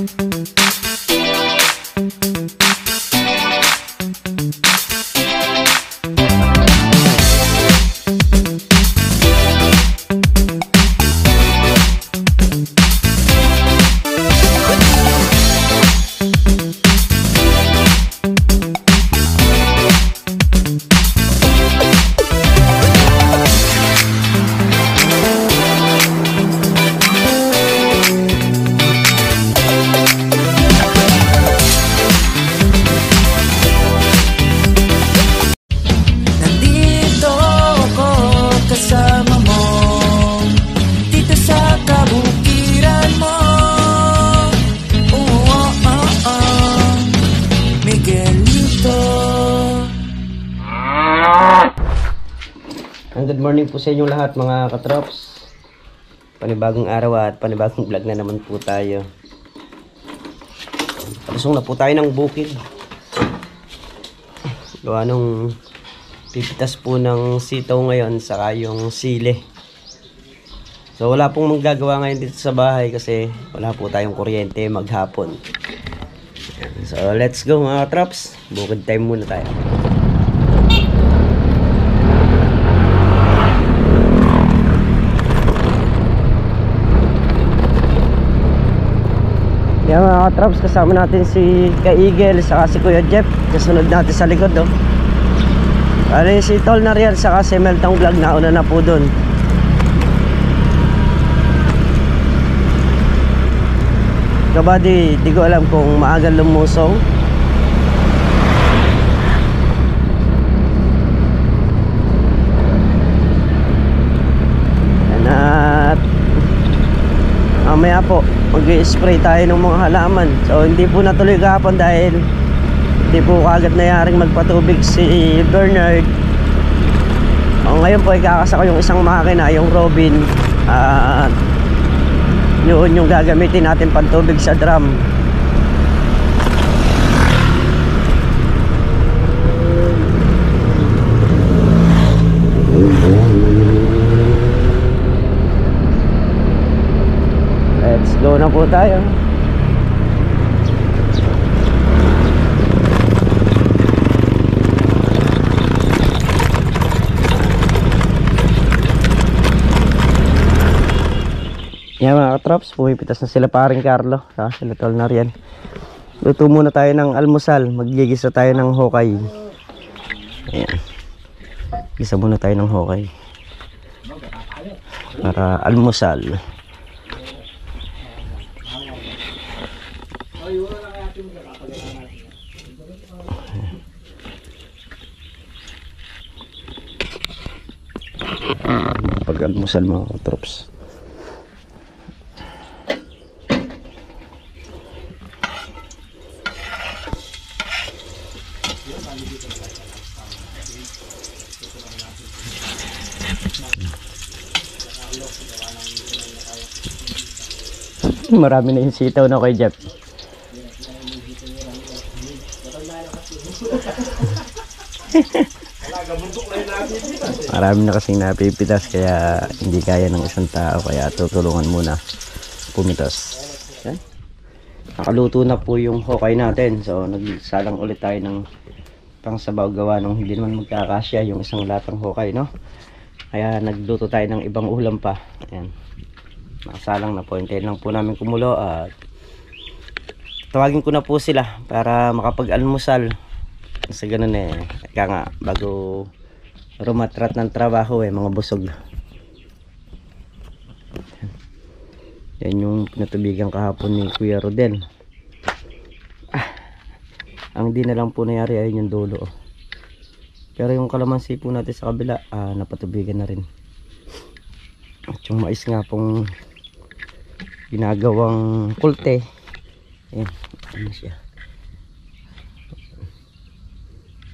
Nandito morning po sa inyong lahat mga katrops. Panibagong araw at panibagong vlog na naman po tayo. Palusong na po tayo ng bukid. Gawa nung pipitas po ng sitaw ngayon saka yung sili. So wala pong magagawa ngayon dito sa bahay kasi wala po tayong kuryente maghapon. So let's go mga katrops. Bukid time muna tayo. Yan mga katraps, kasama natin si Kaigel saka si Kuya Jeff. Kasunod natin sa likod oh. Ano si Tol na riyan saka si Meltong Vlog na una na po dun. Kabady, di ko alam kung maagang lumusong. Yan at mamaya po mag-spray tayo ng mga halaman. So hindi po natuloy kahapon dahil hindi po kagad nayaring magpatubig si Bernard. O ngayon po ikakasa ko yung isang makina yung Robin. At yun yung gagamitin natin pantubig sa drum Let's go na po tayo. Yan mga katrops, pumipitas na sila paring Carlo. Ha, sila tol na riyan. Luto muna tayo ng almusal. Magigisa tayo ng hokay. Ayan. Gisa muna tayo ng hokay. Para almusal. Pag-almusal mga katrops. Marami na yung sitaw na kay Jeff. Marami na kasing napipitas kaya hindi kaya ng isang tao kaya tutulungan muna pumitas. Yan. Nakaluto na po yung hokay natin. So nagsalang ulit tayo ng pangsabaw gawa nung hindi naman magkakasya yung isang latang hokay no. Kaya nagluto tayo ng ibang ulam pa. Ayan. Nakasalang na po. Hintayin lang po namin kumulo at tawagin ko na po sila para makapag-almusal. Kasi ganun eh. Kaya nga bago rumatrat ng trabaho eh mga busog. Yan yung pinatubigan kahapon ni Kuya Rodel. Ah, ang di na lang po nangyari ay yung dulo oh. pero yung kalamansi po natin sa kabila ah, napatubigan na rin. At yung mais nga pong ginagawang kulte yan ano siya.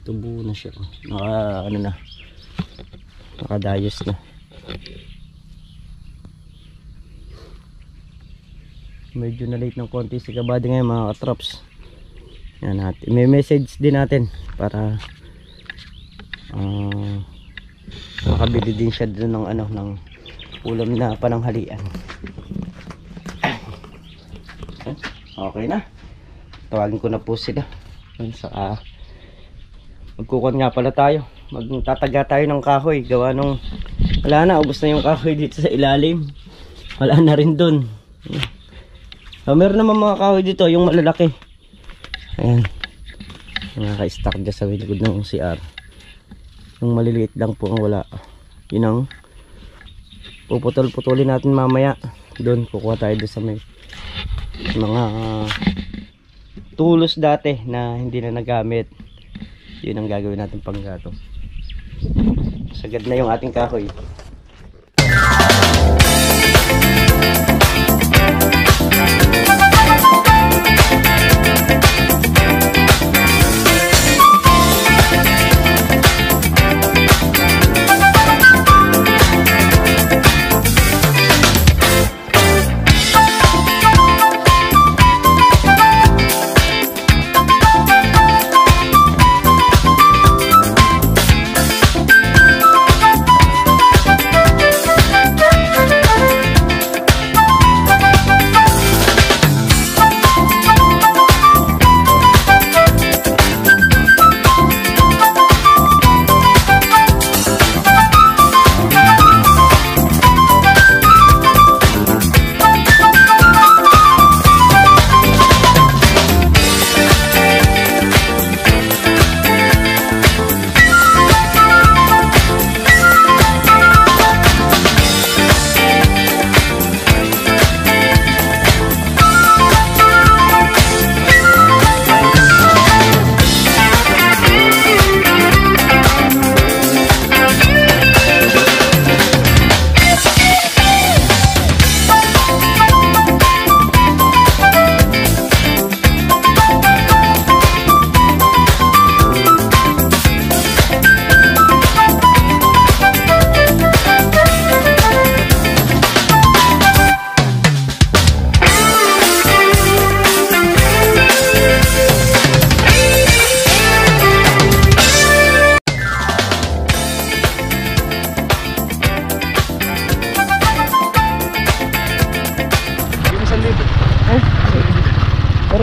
Tubo na siya oh. naka ano na nakadayos na medyo na late ng konti si kabady ngayon mga katrops yan natin may message din natin para uh, makabili din siya dun ng ano ng ulam na pananghalian Okay na. Tawagin ko na po sila. Yun, Saka magkukon nga pala tayo. Magtataga tayo ng kahoy. Gawa nung wala na. Ubus na yung kahoy dito sa ilalim. Wala na rin dun. So, meron naman mga kahoy dito. Yung malalaki. Ayan. Nakaka-stack dyan sa likod ng CR. Yung maliliit lang po ang wala. Yun ang puputol-putulin natin mamaya. Doon kukuha tayo doon sa may mga tulos dati na hindi na nagamit. Yun ang gagawin natin panggato. Sagad na yung ating kahoy.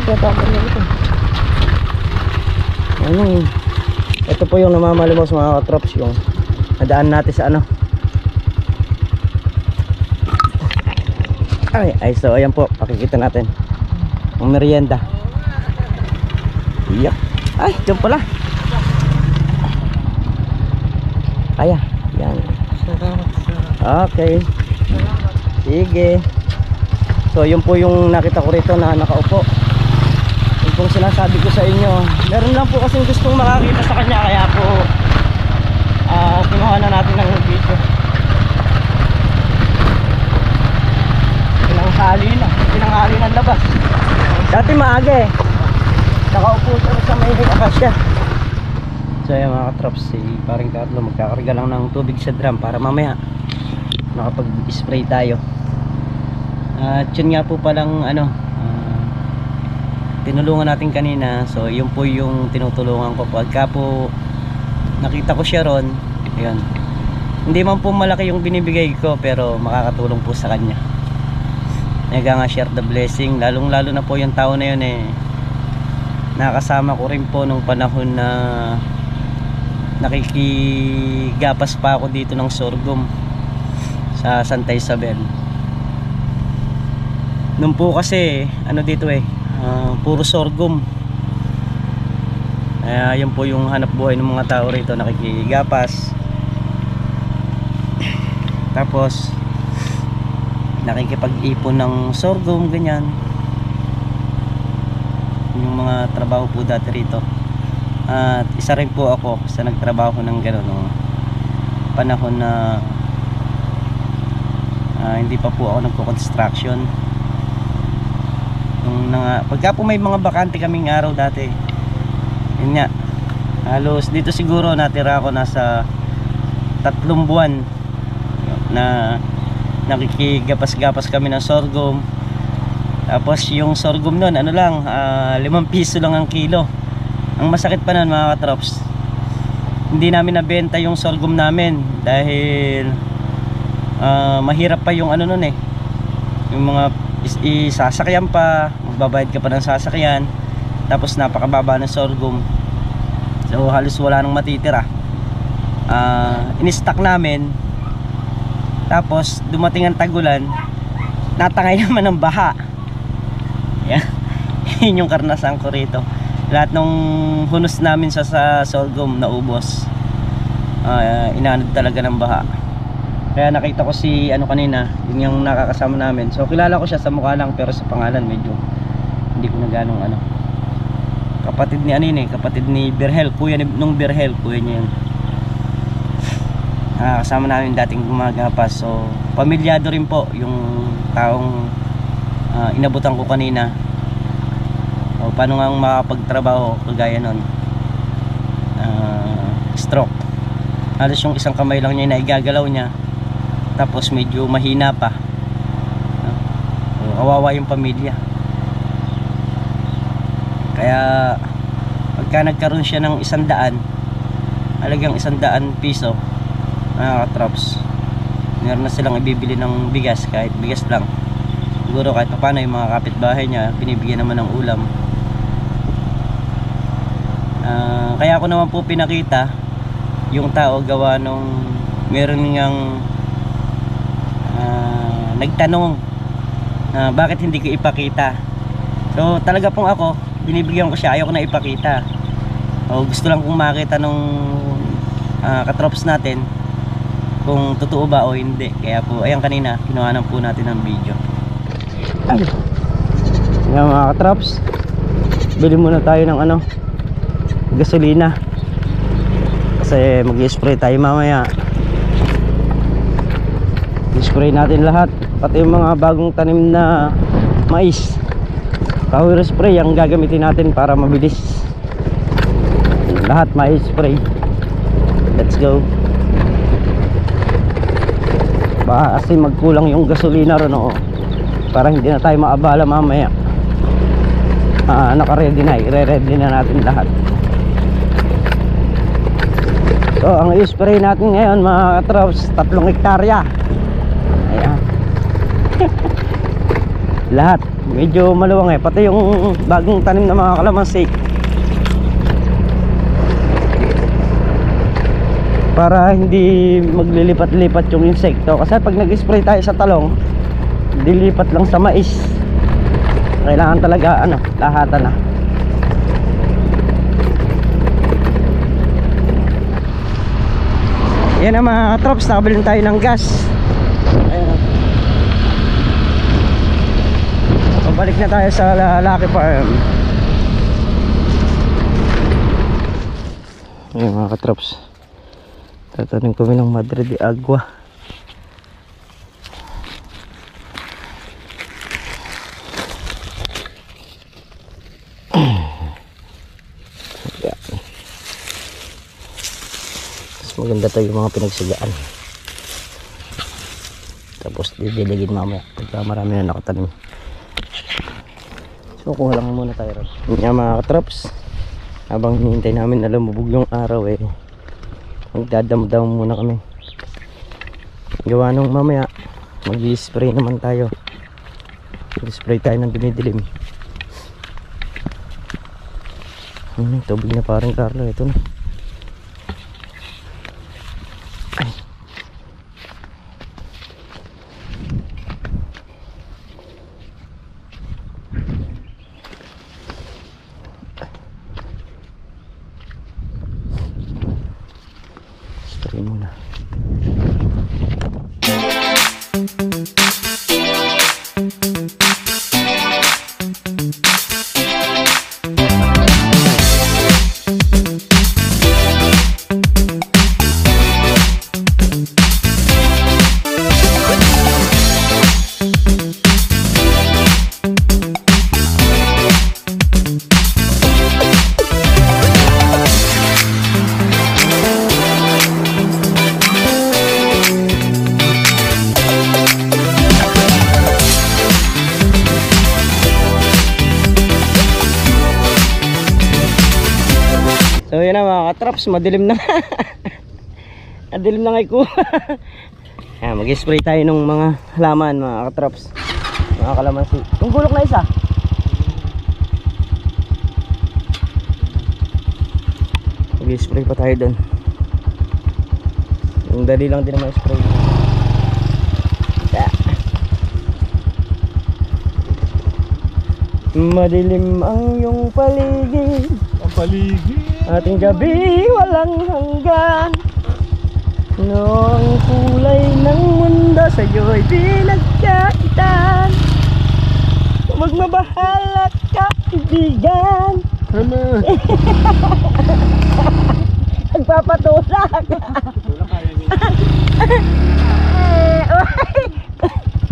Patapon na ito. Ano? Ito po yung namamalimos mga katrops yung nadaan natin sa ano. Ay, ay so ayan po, pakikita natin. Ang merienda. Iyak. Ay, dyan pala. Kaya, yan. Okay. Sige. So yun po yung nakita ko rito na nakaupo. Yung pong sinasabi ko sa inyo. Meron lang po kasing gustong makakita sa kanya kaya po ah kinuha na natin ng video. Pinanghali na. Pinanghali ng labas. Dati maaga eh. Nakaupo siya sa may akasya. So yan mga katrops, si paring Carlo magkakarga lang ng tubig sa drum para mamaya nakapag-spray tayo. At yun nga po palang ano tinulungan natin kanina. So yun po yung tinutulungan ko pagka po nakita ko siya ron. Ayun. Hindi man po malaki yung binibigay ko pero makakatulong po sa kanya. Nega nga share the blessing. Lalong lalo na po yung tao na yun eh. Nakasama ko rin po nung panahon na nakikigapas pa ako dito ng sorghum sa Santa Isabel. Nung po kasi, ano dito eh, ah, puro sorghum. Kaya yun po yung hanap buhay ng mga tao rito, nakikigapas. Tapos, nakikipag-ipon ng sorghum, ganyan. Yung mga trabaho po dati rito. At isa rin po ako sa nagtrabaho ng gano'n, no, panahon na ah, hindi pa po ako nagko-construction yung nga, pagka po may mga bakante kaming araw dati yun nga halos dito siguro natira ako nasa tatlong buwan na nakikigapas-gapas kami ng sorghum. Tapos yung sorghum nun ano lang ah, limang piso lang ang kilo. Ang masakit pa nun mga katrops hindi namin nabenta yung sorghum namin dahil ah, mahirap pa yung ano nun eh yung mga isasakyan pa, magbabayad ka pa ng sasakyan, tapos napakababa ng sorghum. So halos wala nang matitira. Ah, in-stock namin. Tapos dumating ang tagulan, natangay naman ng baha. Yan. Yun yung karanasan ko rito. Lahat ng hunos namin sa, sa sorghum naubos. Ah, inanod talaga ng baha. Kaya nakita ko si ano kanina, yun yung nakakasama namin. So kilala ko siya sa mukha lang pero sa pangalan medyo hindi ko na ganong ano. Kapatid ni ano yun eh, kapatid ni Berhel, kuya ni, nung Berhel, kuya niya yun. Nakakasama namin dating gumagapas. So pamilyado rin po yung taong ah, inabutan ko kanina. O paano nga makapagtrabaho kagaya nun. Ah, stroke. Halos yung isang kamay lang niya na igagalaw niya tapos medyo mahina pa. Kawawa yung pamilya. Kaya pagka nagkaroon siya ng isang daan halagang isang daan piso nakaka-drops meron na silang ibibili ng bigas kahit bigas lang. Siguro kahit paano yung mga kapitbahay niya binibigyan naman ng ulam. Ah, kaya ako naman po pinakita yung tao gawa nung meron ngang nagtanong na bakit hindi ko ipakita. So talaga pong ako binibigyan ko siya ayaw ko na ipakita. O gusto lang kong makita nung ah, katrops natin kung totoo ba o hindi. Kaya po ayan kanina kinuhanan po natin ng video. Ay. Yan mga katrops. Bili muna tayo ng ano gasolina. Kasi mag spray tayo mamaya spray natin lahat pati yung mga bagong tanim na mais. Power spray ang gagamitin natin para mabilis. Lahat mais spray. Let's go. Baka kasi magkulang yung gasolina ron oo. Para hindi na tayo maabala mamaya. Ah, naka-ready na i-ready na natin lahat. So ang i-spray natin ngayon mga katrops tatlong hektarya ayan. Lahat. Medyo maluwang eh. Pati yung bagong tanim na mga kalamansi. Para hindi maglilipat-lipat yung insekto. Kasi pag nag-spray tayo sa talong dilipat lang sa mais. Kailangan talaga ano lahatan na. Yan ang mga trops nakabili tayo ng gas. Ayan pabalik na tayo sa Lucky Farm ayan mga katrops tatanim kami ng Madre de Agua. Mas maganda to yung mga pinagsigaan tapos didiligin mamaya pagka marami na nakatanim so kuha lang muna tayo ron. Nga mga katrops. Habang hinihintay namin na lumubog yung araw eh. Magdadamdam muna kami. Gawa nung mamaya mag spray naman tayo. Mag spray tayo ng dumidilim. Hmm, tubig na parang Carlo. Ito na katraps, madilim na. madilim na ngay ko. Ayan, mag-spray tayo ng mga halaman mga katraps. Mga kalamansi. Yung gulok na isa. Mag-spray pa tayo doon. Yung dali lang din naman spray. Madilim ang iyong paligid Ang paligid. Ating gabi walang hanggan. Noong kulay ng mundo sa'yo'y pinagkaitan Huwag mabahala ka, kaibigan Ano? Nagpapatulak.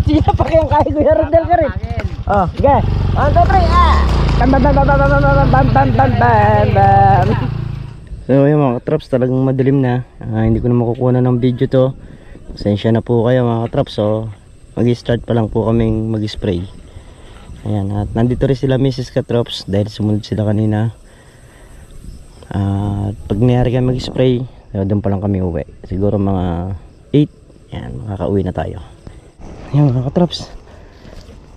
Sila pa kayang kaya Kuya Rodel ka rin. Oh, sige One, two, three, ah Bam, bam, bam, bam, bam, bam, bam, bam, bam, bam, bam, So yun mga katraps, talagang madilim na Ah, Hindi ko na makukuha na ng video to Pasensya na po kayo mga katraps So, mag-start pa lang po kaming mag-spray Ayan, at nandito rin sila Mrs. Katrops dahil sumunod sila kanina at pag niyari kami mag-spray, eh, doon pa lang kami uwi. Siguro mga 8, yan, makakauwi na tayo. Yan mga katraps.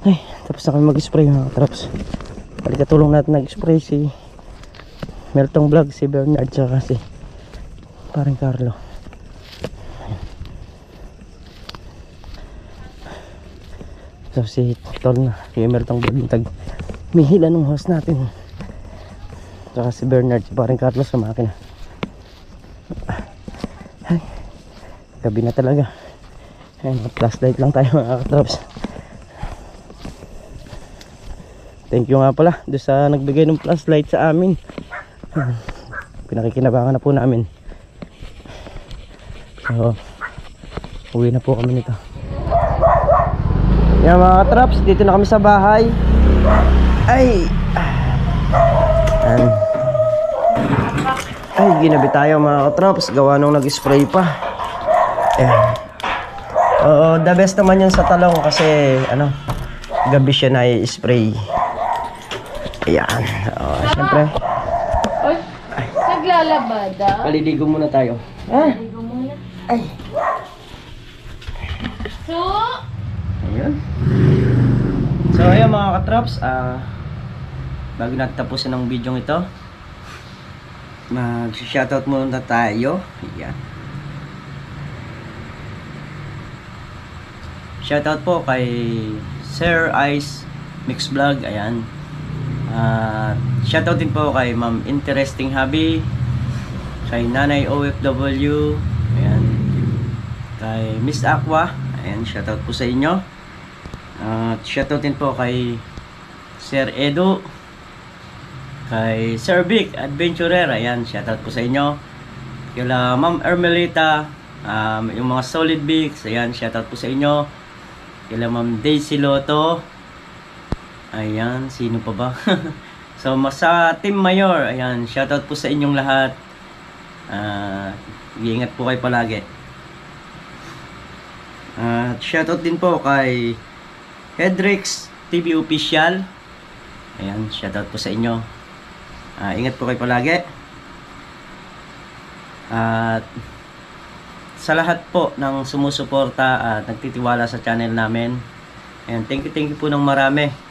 Ay, tapos na kami mag-spray mga katraps. Palikatulong natin nag-spray si Meltong Vlog, si Bernard, tsaka si parang Carlo. So si Tol na, si Meltong Vlog, yung tag mihila ng host natin. Tsaka si Bernard, si parang Carlos sa makina. Ay, gabi na talaga. Ayun, flashlight lang tayo mga katrops. Thank you nga pala doon sa nagbigay ng flashlight sa amin. Pinakikinabangan na po namin. So, uwi na po kami nito. Yan mga katrops, dito na kami sa bahay. Ay! Ayan. Ay, ginabi tayo mga katrops. Gawa nung nag-spray pa. Ayan. Oo, the best naman yun sa talong kasi, ano, gabi siya na i-spray. Ayan. Oo, syempre. Oy, naglalabada. Paliligo muna tayo. Ah, Ligo muna. ay. So, Ayan. So, ayan mga katrops. Ah, bago natin tapusin ang video ito, mag-shoutout muna tayo. Ayan. Shoutout po kay Sir Ice Mix Vlog. Ayan. At shoutout din po kay Ma'am Interesting Hobby. Kay Nanay OFW. Ayan. Kay Miss Aqua. Ayan, shoutout po sa inyo. At shoutout din po kay Sir Edo. Kay Sir Vic Adventurer. Ayan, shoutout po sa inyo. Kila Ma'am Ermelita. Um, yung mga solid bigs. Ayan, shoutout po sa inyo. Kila Ma'am Daisy Loto. Ayan, sino pa ba? so, sa Team Mayor, ayan, shoutout po sa inyong lahat. Ah, iingat po kayo palagi. At shoutout din po kay Hedrix TV Official. Ayan, shoutout po sa inyo. Ah, ingat po kayo palagi. At sa lahat po ng sumusuporta at nagtitiwala sa channel namin. Ayan, thank you, thank you po ng marami.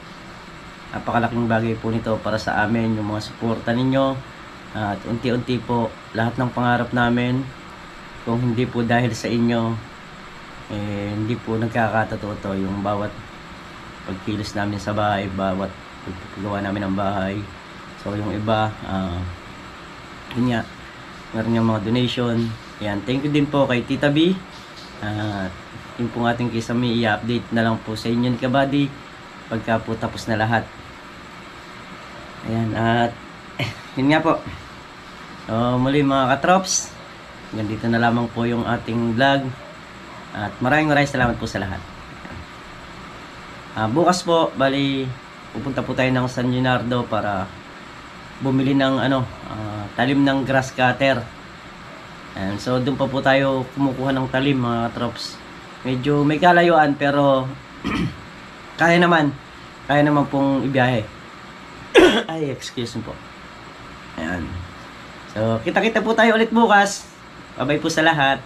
Napakalaking bagay po nito para sa amin, yung mga suporta ninyo. At unti-unti po, lahat ng pangarap namin, kung hindi po dahil sa inyo, eh, hindi po nagkakatotoo to yung bawat pagkilos namin sa bahay, bawat paggawa namin ng bahay. So yung iba, ah, yun nga, meron yung mga donation. Yan, thank you din po kay Tita B. At yung pong ating kisame, i-update na lang po sa inyo ni Kabady pagka po tapos na lahat. Ayan, at yun nga po. So, muli mga katrops, hanggang dito na lamang po yung ating vlog. At maraming maraming salamat po sa lahat. Ah, bukas po, bali, pupunta po tayo ng San Leonardo para bumili ng ano, ah, talim ng grass cutter. And so doon pa po tayo kumukuha ng talim mga trops. Medyo may kalayuan pero kaya naman. Kaya naman pong ibiyahe. Ay, excuse me po. Ayan. So, kita-kita po tayo ulit bukas. Bye-bye po sa lahat.